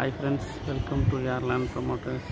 Hi friends, welcome to AR Land Promoters.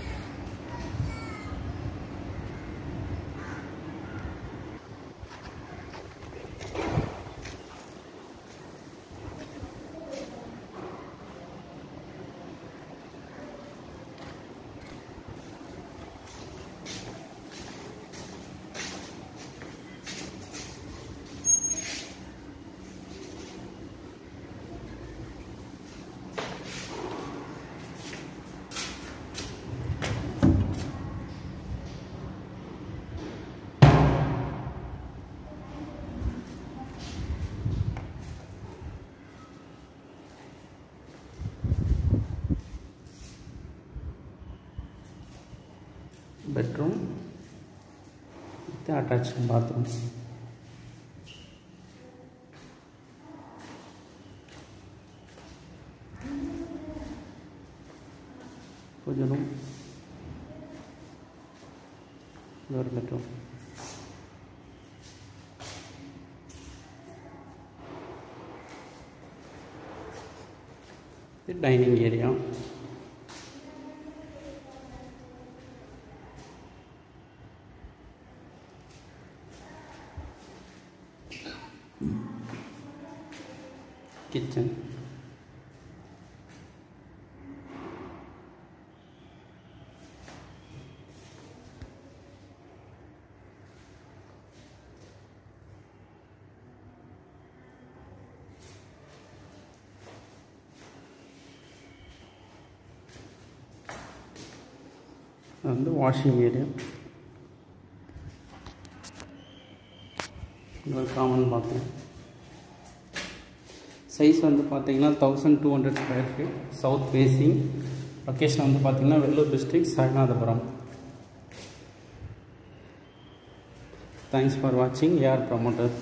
Bedroom with attached bathroom. Puja room. Your bedroom. The dining area. kitchen and the washing area ஒரு common பார்த்தேன். Size வந்து பார்த்தீங்கன்னா thousand two hundred square feet south facing location வந்து பார்த்தீங்கன்னா Vellore district Sainathapuram. Thanks for வாட்சிங் AR promoters